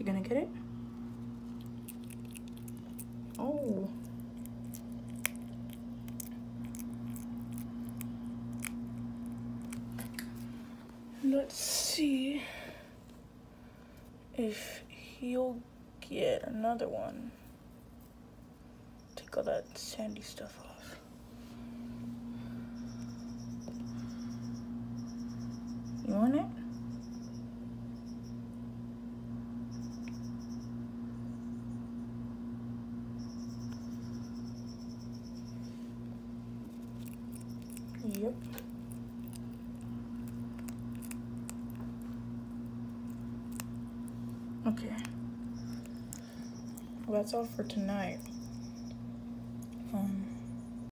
You gonna get it? Oh. Let's see if he'll get another one. Take all that sandy stuff off. Yep. Okay. Well, that's all for tonight.